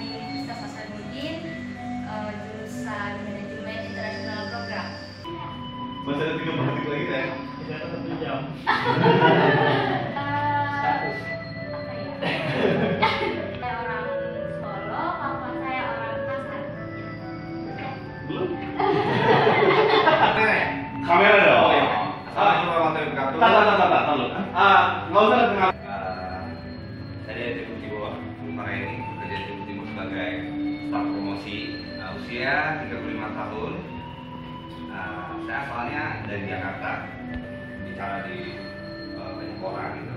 di Universitas Hasanuddin uh, jurusan manajemen internasional program. Masih ada tiga menit lagi eh, ya? Tidak satu jam. kamera dong. Oh, iya. Ah, itu orang tahu kartu. Tak, tak, Ah, nggak usah dengar. Tadi ada kunci bawah. Sementara ini kerja di Eh, usia 35 tahun. Eh, saya asalnya dari Jakarta. Bicara di eh, banyak orang gitu